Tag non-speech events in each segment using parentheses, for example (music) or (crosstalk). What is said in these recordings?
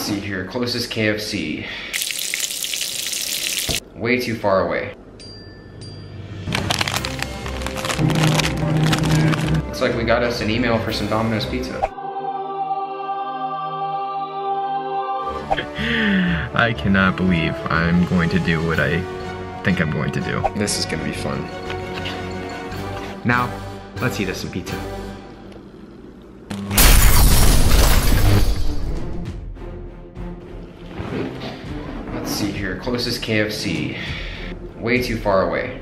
Let's see here. Closest KFC. Way too far away. Looks like we got us an email for some Domino's pizza. (laughs) I cannot believe I'm going to do what I think I'm going to do. This is gonna be fun. Now, let's eat us some pizza. See here. Closest KFC. Way too far away.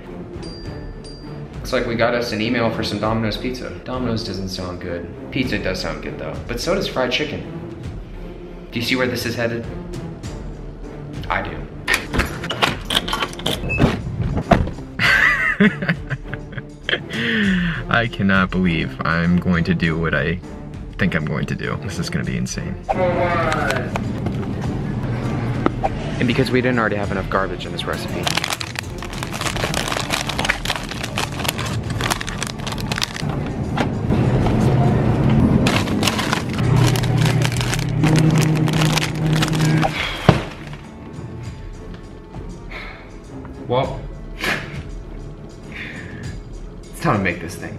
Looks like we got us an email for some Domino's pizza. Domino's doesn't sound good. Pizza does sound good though, but so does fried chicken. Do you see where this is headed? I do. (laughs) I cannot believe I'm going to do what I think I'm going to do. This is going to be insane. And because we didn't already have enough garbage in this recipe. Well, it's time to make this thing.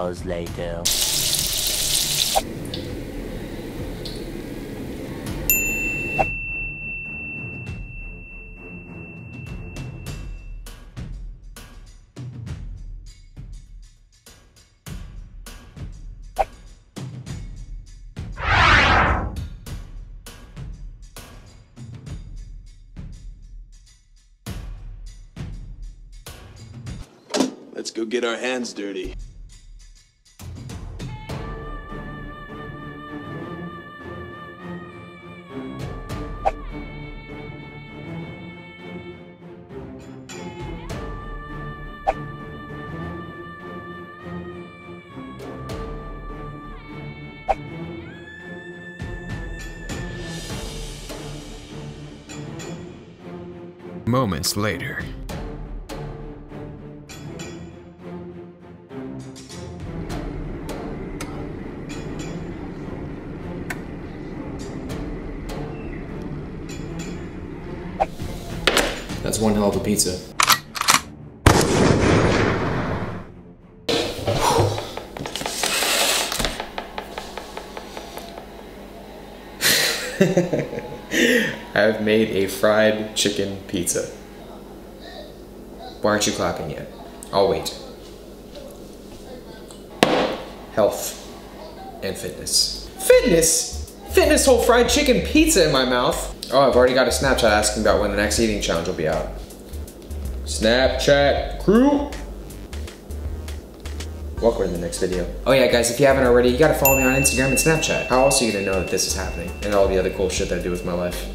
Hours later. Let's go get our hands dirty. Moments later. That's one hell of a pizza. (laughs) I've made a fried chicken pizza. Why aren't you clapping yet? I'll wait. Health and fitness. Fitness? Fitness whole fried chicken pizza in my mouth. Oh, I've already got a Snapchat asking about when the next eating challenge will be out. Snapchat crew. Welcome to the next video. Oh yeah, guys, if you haven't already, you gotta follow me on Instagram and Snapchat. How else are you gonna know that this is happening? And all the other cool shit that I do with my life.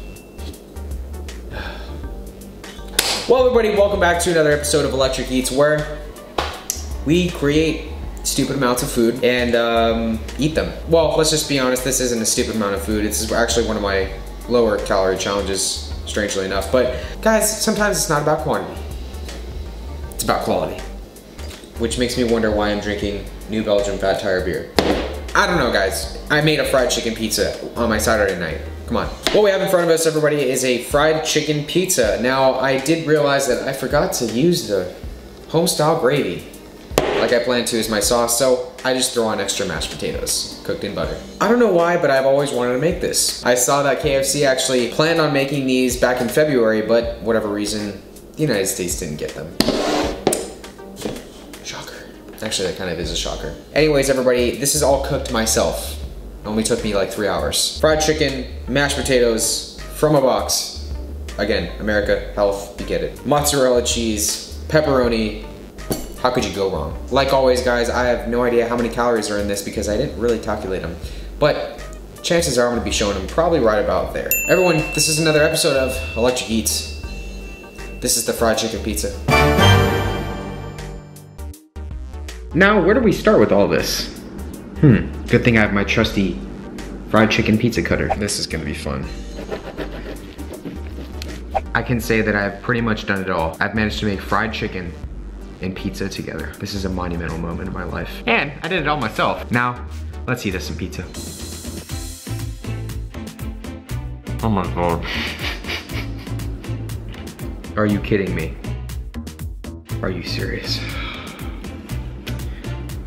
Well, everybody, welcome back to another episode of Electric Eats where we create stupid amounts of food and um, eat them. Well, let's just be honest, this isn't a stupid amount of food. It's actually one of my lower calorie challenges, strangely enough. But guys, sometimes it's not about quantity. It's about quality. Which makes me wonder why I'm drinking New Belgium Fat Tire beer. I don't know, guys. I made a fried chicken pizza on my Saturday night. Come on. What we have in front of us, everybody, is a fried chicken pizza. Now, I did realize that I forgot to use the home-style gravy like I planned to as my sauce, so I just throw on extra mashed potatoes, cooked in butter. I don't know why, but I've always wanted to make this. I saw that KFC actually planned on making these back in February, but whatever reason, the United States didn't get them. Shocker. Actually, that kind of is a shocker. Anyways, everybody, this is all cooked myself. Only took me like three hours. Fried chicken, mashed potatoes, from a box. Again, America, health, you get it. Mozzarella cheese, pepperoni, how could you go wrong? Like always, guys, I have no idea how many calories are in this because I didn't really calculate them. But chances are I'm gonna be showing them probably right about there. Everyone, this is another episode of Electric Eats. This is the fried chicken pizza. Now, where do we start with all this? Hmm, good thing I have my trusty fried chicken pizza cutter. This is gonna be fun. I can say that I've pretty much done it all. I've managed to make fried chicken and pizza together. This is a monumental moment in my life. And I did it all myself. Now, let's eat us some pizza. Oh my god. Are you kidding me? Are you serious?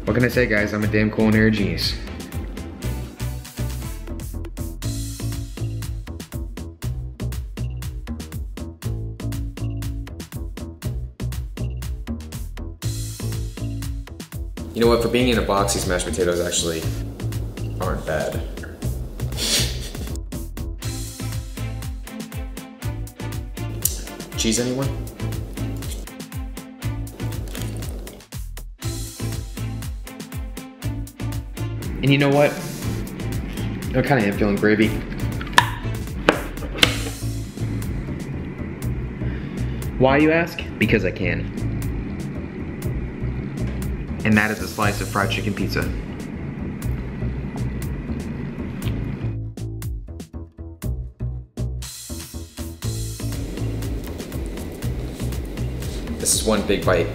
What can I say guys, I'm a damn culinary genius. You know what, for being in a box, these mashed potatoes actually aren't bad. Cheese, anyone? And you know what? I kind of am feeling gravy. Why, you ask? Because I can. And that is a slice of fried chicken pizza. This is one big bite.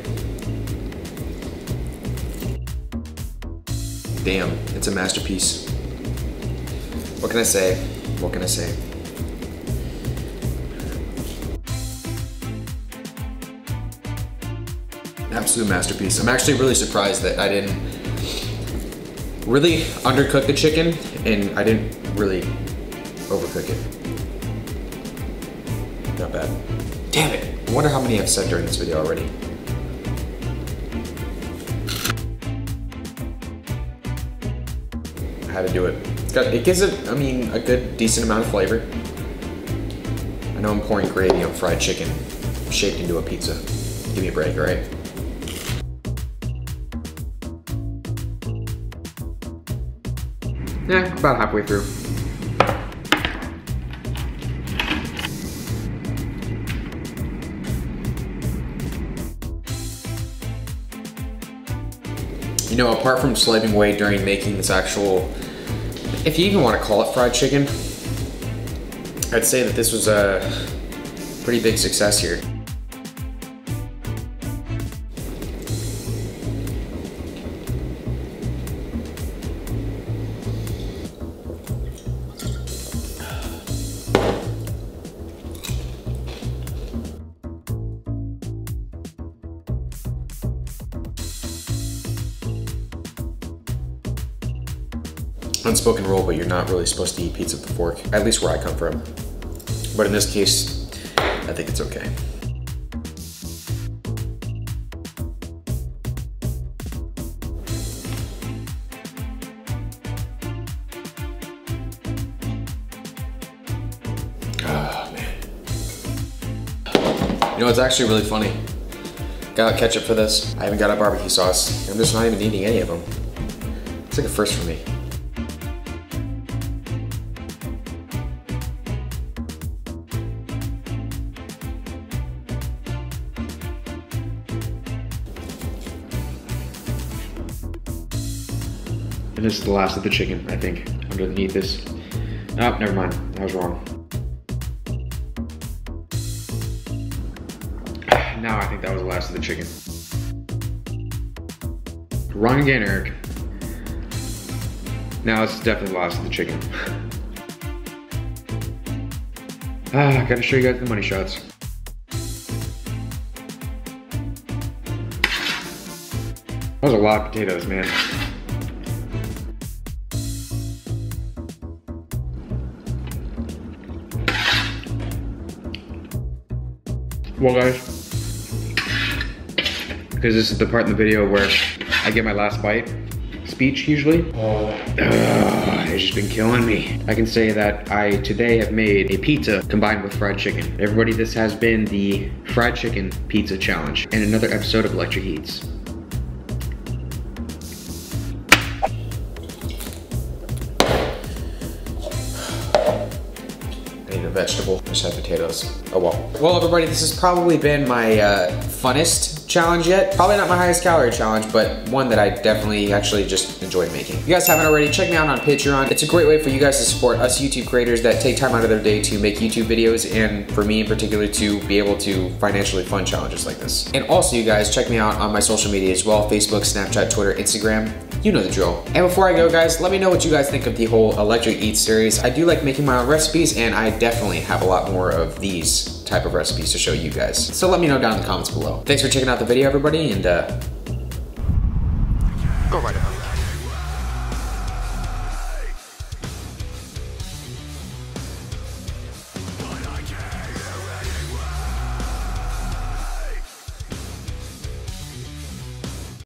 Damn, it's a masterpiece. What can I say? What can I say? Absolute masterpiece. I'm actually really surprised that I didn't really undercook the chicken and I didn't really overcook it. Not bad. Damn it. I wonder how many I've said during this video already. Had to do it. Got, it gives it, I mean, a good, decent amount of flavor. I know I'm pouring gravy on fried chicken shaped into a pizza. Give me a break, right? Yeah, about halfway through. You know, apart from slaving away during making this actual, if you even want to call it fried chicken, I'd say that this was a pretty big success here. Unspoken rule, but you're not really supposed to eat pizza with a fork, at least where I come from. But in this case, I think it's okay. Oh, man. You know, it's actually really funny. Got ketchup for this. I haven't got a barbecue sauce. I'm just not even eating any of them. It's like a first for me. And this is the last of the chicken, I think, underneath this. Oh, never mind. I was wrong. Now I think that was the last of the chicken. Wrong again, Erik. Now it's definitely the last of the chicken. ah, gotta show you guys the money shots. That was a lot of potatoes, man. Well, guys, because this is the part in the video where I get my last bite speech usually. Oh. Ugh, it's just been killing me. I can say that I today have made a pizza combined with fried chicken. Everybody, this has been the fried chicken pizza challenge and another episode of Electric Eats. Vegetable. Just have potatoes. Oh well. Well, everybody, this has probably been my uh, funnest challenge yet. Probably not my highest calorie challenge, but one that I definitely actually just enjoyed making. If you guys haven't already, check me out on Patreon. It's a great way for you guys to support us YouTube creators that take time out of their day to make YouTube videos, and for me in particular to be able to financially fund challenges like this. And also, you guys, check me out on my social media as well Facebook, Snapchat, Twitter, Instagram. You know the drill. And before I go, guys, let me know what you guys think of the whole Electric Eats series. I do like making my own recipes, and I definitely have a lot more of these type of recipes to show you guys. So let me know down in the comments below. Thanks for checking out the video, everybody, and uh, go right ahead.